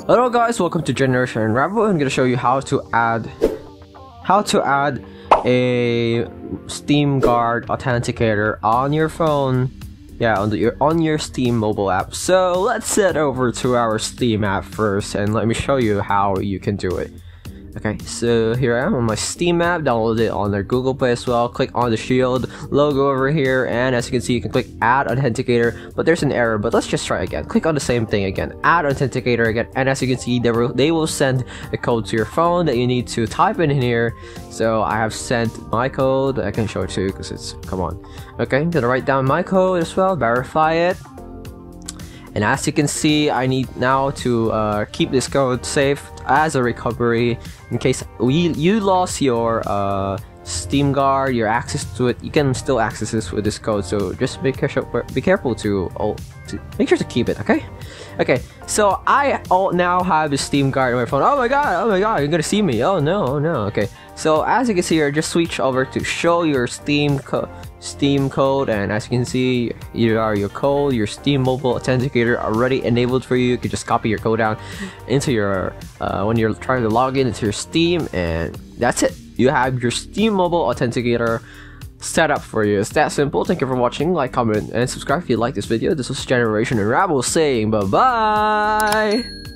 Hello guys, welcome to Generation Unravel. I'm gonna show you how to add how to add a Steam Guard authenticator on your phone. Yeah, on the, your on your Steam mobile app. So let's head over to our Steam app first and let me show you how you can do it. Okay, so here I am on my Steam app, download it on their Google Play as well. Click on the shield logo over here, and as you can see, you can click add authenticator, but there's an error. But let's just try again. Click on the same thing again, add authenticator again, and as you can see, they will, they will send a code to your phone that you need to type in here. So I have sent my code. I can show it to you because it's come on. Okay, I'm gonna write down my code as well, verify it. And as you can see, I need now to uh, keep this code safe as a recovery in case we you lost your uh, Steam Guard, your access to it. You can still access this with this code. So just be careful. Be careful to, oh, to make sure to keep it. Okay. Okay. So I all now have a Steam Guard on my phone. Oh my god! Oh my god! You're gonna see me. Oh no! Oh no! Okay. So as you can see here, just switch over to show your Steam co Steam code, and as you can see, here are your code, your Steam mobile authenticator already enabled for you. You can just copy your code down into your uh, when you're trying to log in into your Steam, and that's it. You have your Steam mobile authenticator set up for you. It's that simple. Thank you for watching. Like, comment, and subscribe if you like this video. This was Generation Unravel saying bye bye.